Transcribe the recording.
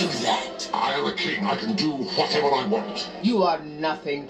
do that. I am a king. I can do whatever I want. You are nothing.